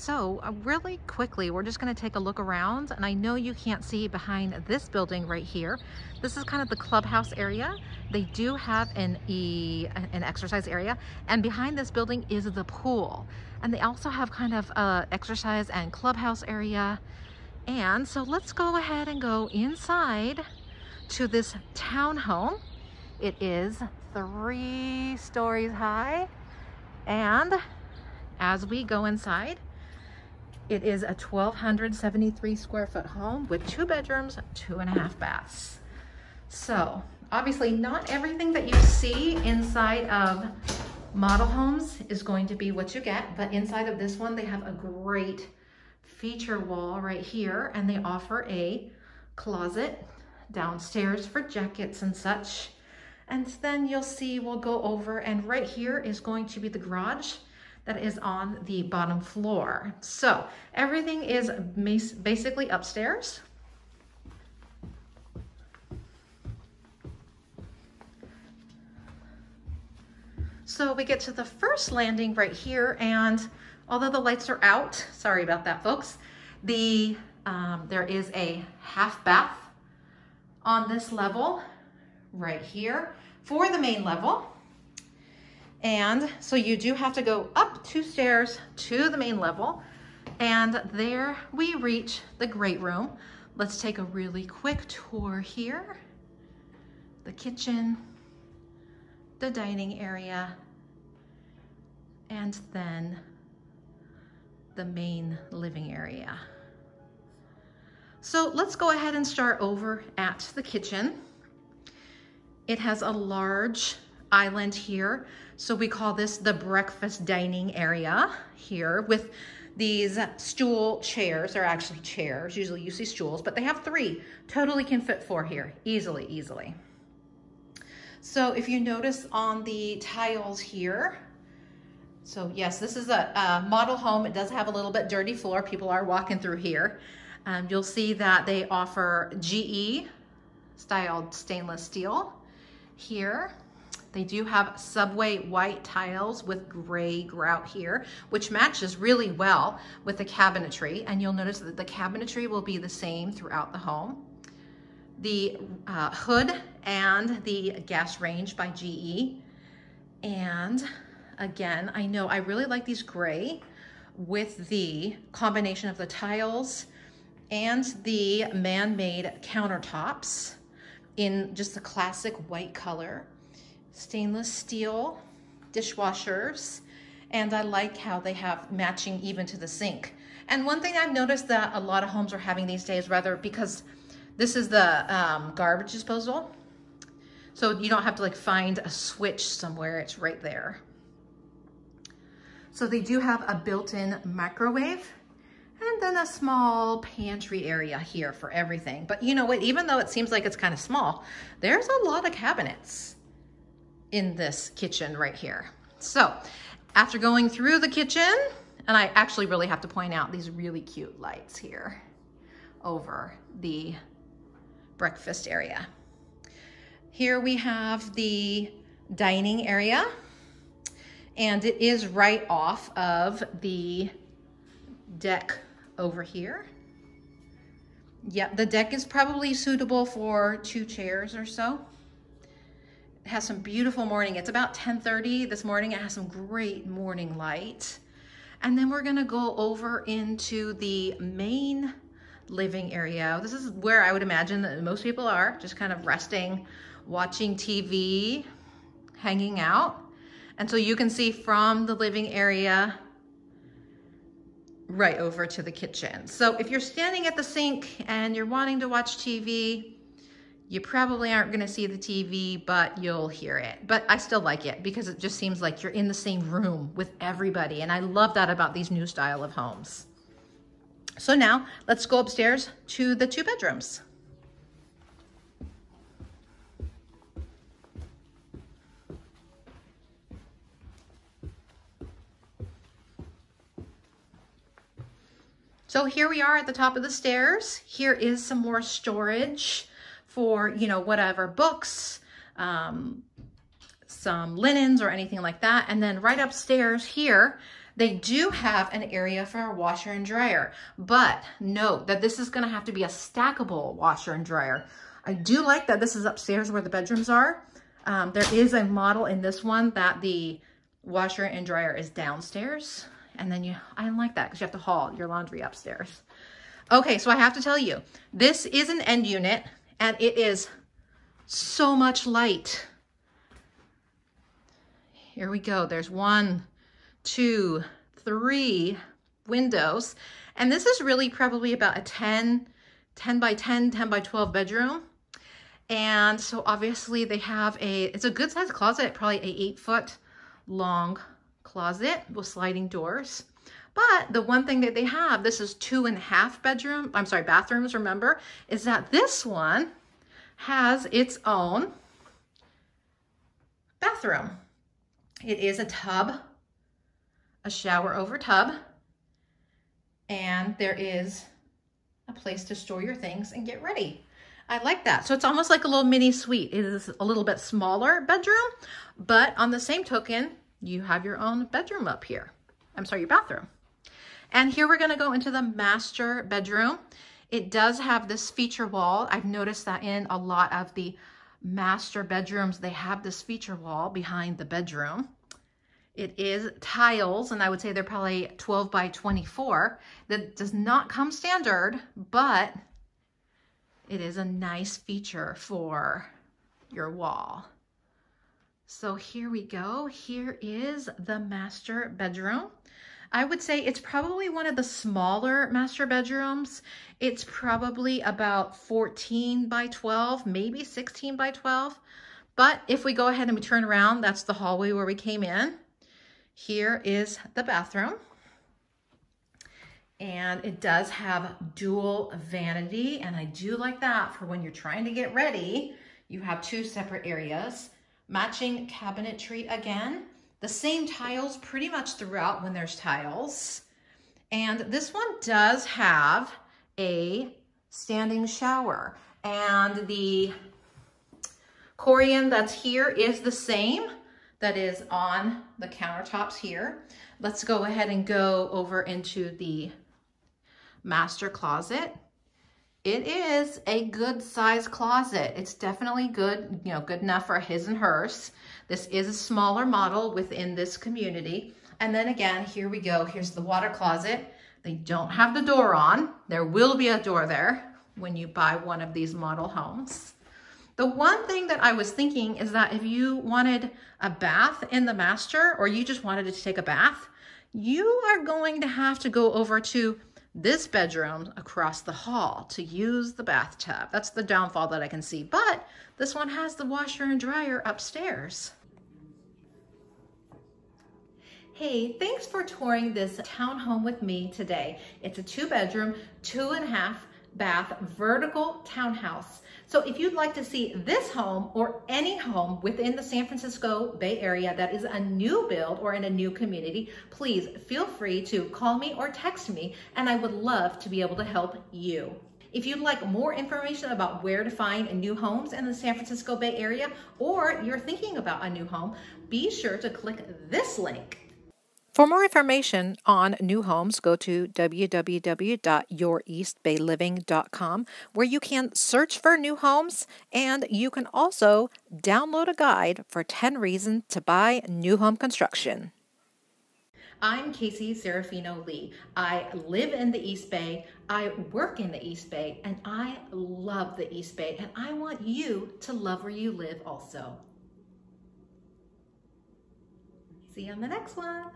So uh, really quickly, we're just gonna take a look around and I know you can't see behind this building right here. This is kind of the clubhouse area. They do have an, e, an exercise area and behind this building is the pool. And they also have kind of a exercise and clubhouse area. And so let's go ahead and go inside to this townhome. It is three stories high. And as we go inside, it is a 1,273 square foot home with two bedrooms, two and a half baths. So obviously not everything that you see inside of model homes is going to be what you get, but inside of this one, they have a great feature wall right here and they offer a closet downstairs for jackets and such. And then you'll see we'll go over and right here is going to be the garage that is on the bottom floor. So everything is basically upstairs. So we get to the first landing right here and although the lights are out, sorry about that folks, the um, there is a half bath on this level right here for the main level. And so you do have to go up two stairs to the main level. And there we reach the great room. Let's take a really quick tour here. The kitchen, the dining area, and then the main living area. So let's go ahead and start over at the kitchen. It has a large island here. So we call this the breakfast dining area here with these stool chairs. They're actually chairs. Usually you see stools, but they have three. Totally can fit four here. Easily, easily. So if you notice on the tiles here, so yes, this is a, a model home. It does have a little bit dirty floor. People are walking through here. Um, you'll see that they offer GE styled stainless steel here. They do have subway white tiles with gray grout here, which matches really well with the cabinetry. And you'll notice that the cabinetry will be the same throughout the home. The uh, hood and the gas range by GE. And again, I know I really like these gray with the combination of the tiles and the man-made countertops in just the classic white color stainless steel dishwashers, and I like how they have matching even to the sink. And one thing I've noticed that a lot of homes are having these days, rather because this is the um, garbage disposal, so you don't have to like find a switch somewhere, it's right there. So they do have a built-in microwave and then a small pantry area here for everything. But you know what, even though it seems like it's kind of small, there's a lot of cabinets in this kitchen right here. So after going through the kitchen, and I actually really have to point out these really cute lights here over the breakfast area. Here we have the dining area and it is right off of the deck over here. Yep, the deck is probably suitable for two chairs or so. Has some beautiful morning. It's about 10.30 this morning. It has some great morning light. And then we're gonna go over into the main living area. This is where I would imagine that most people are, just kind of resting, watching TV, hanging out. And so you can see from the living area right over to the kitchen. So if you're standing at the sink and you're wanting to watch TV, you probably aren't gonna see the TV, but you'll hear it. But I still like it because it just seems like you're in the same room with everybody. And I love that about these new style of homes. So now let's go upstairs to the two bedrooms. So here we are at the top of the stairs. Here is some more storage for, you know, whatever books, um, some linens or anything like that. And then right upstairs here, They do have an area for a washer and dryer, but note that this is gonna have to be a stackable washer and dryer. I do like that this is upstairs where the bedrooms are. Um, there is a model in this one that the washer and dryer is downstairs. And then you, I like that because you have to haul your laundry upstairs. Okay, so I have to tell you, this is an end unit and it is so much light. Here we go. There's one, two, three windows. And this is really probably about a 10, 10 by 10, 10 by 12 bedroom. And so obviously they have a, it's a good sized closet, probably a eight foot long closet with sliding doors. But the one thing that they have, this is two and a half bedroom, I'm sorry, bathrooms, remember, is that this one has its own bathroom. It is a tub, a shower over tub, and there is a place to store your things and get ready. I like that. So it's almost like a little mini suite. It is a little bit smaller bedroom, but on the same token, you have your own bedroom up here. I'm sorry, your bathroom. And here we're gonna go into the master bedroom. It does have this feature wall. I've noticed that in a lot of the master bedrooms, they have this feature wall behind the bedroom. It is tiles, and I would say they're probably 12 by 24. That does not come standard, but it is a nice feature for your wall. So here we go. Here is the master bedroom. I would say it's probably one of the smaller master bedrooms. It's probably about 14 by 12, maybe 16 by 12. But if we go ahead and we turn around, that's the hallway where we came in. Here is the bathroom. And it does have dual vanity, and I do like that for when you're trying to get ready. You have two separate areas. Matching cabinetry again. The same tiles pretty much throughout when there's tiles. And this one does have a standing shower. And the Corian that's here is the same that is on the countertops here. Let's go ahead and go over into the master closet. It is a good size closet. It's definitely good, you know, good enough for his and hers. This is a smaller model within this community. And then again, here we go. Here's the water closet. They don't have the door on. There will be a door there when you buy one of these model homes. The one thing that I was thinking is that if you wanted a bath in the master or you just wanted to take a bath, you are going to have to go over to this bedroom across the hall to use the bathtub. That's the downfall that I can see. But this one has the washer and dryer upstairs. Hey, thanks for touring this townhome with me today. It's a two bedroom, two and a half bath vertical townhouse. So if you'd like to see this home or any home within the San Francisco Bay Area that is a new build or in a new community, please feel free to call me or text me and I would love to be able to help you. If you'd like more information about where to find new homes in the San Francisco Bay Area or you're thinking about a new home, be sure to click this link for more information on new homes, go to www.youreastbayliving.com where you can search for new homes and you can also download a guide for 10 reasons to buy new home construction. I'm Casey Serafino Lee. I live in the East Bay, I work in the East Bay, and I love the East Bay, and I want you to love where you live also. See you on the next one.